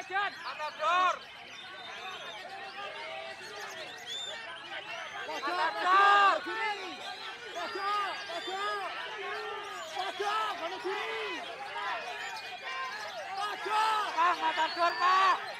Matador. Matador. Pojok, Pak.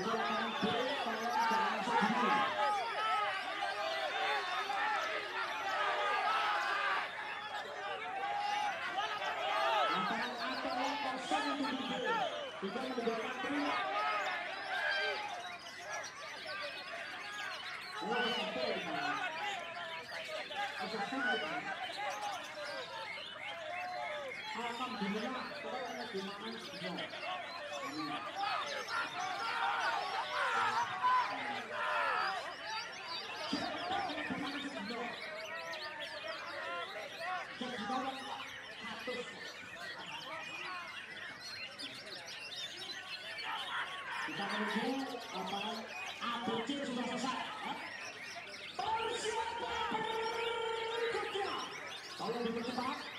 Tidak meninggalkan B. Sampai di mana? Agak sulit. ya. Alhamdulillah, Kita menuju lapangan ABC sudah selesai. Persiapan berikutnya. Tolong dipercepat.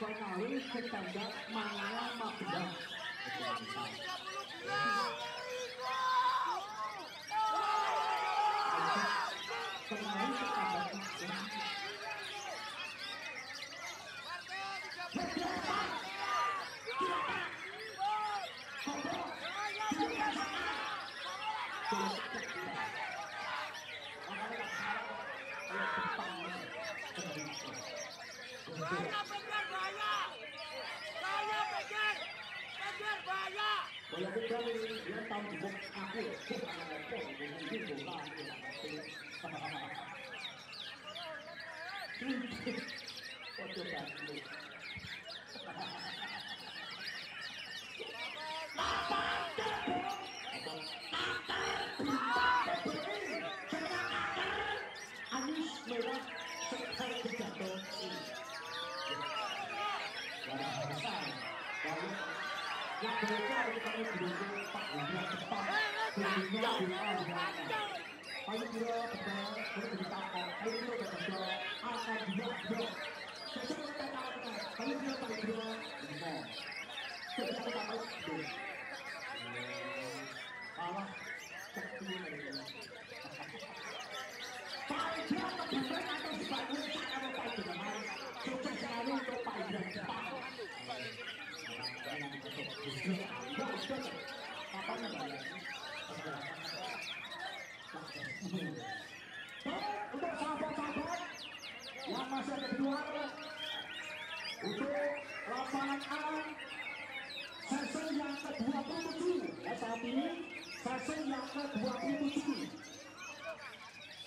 Kenali standar Mangala Magelang. Walaupun kami dia tahu juga aku bukan apa ini bukan Oke, Pak. Anis Ayo kita betul Kita ditakok Ayo kita betul Akan dia dia Sesuai kita katakan Ayo kita paling dia Lima Kita kita paling untuk sahabat-sahabat yang masih ada di luar untuk lapangan A sesi yang ke-27 ya saat ini sesi yang ke-27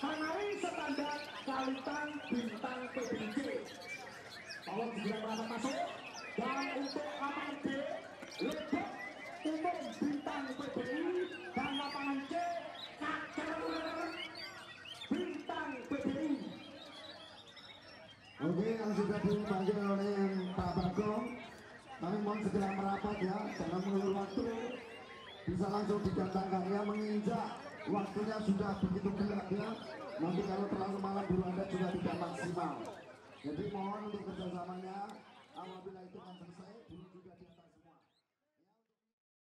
Kemarin standar kalitan bintang PBJ. Tolong segera merasa masuk. Dan untuk lapangan B, lebok umum bintang PBI dan lapangan C, kacer bintang PBI. Sudah dipanggil oleh Pak Bagong, kami mohon segera merapat ya, jangan mengulur waktu. Bisa langsung didatangkan ya, menginjak waktunya sudah begitu gelap ya. Nanti kalau terlalu malam buru Anda juga tidak maksimal. Jadi mohon untuk kerjasamanya, apabila itu akan selesai,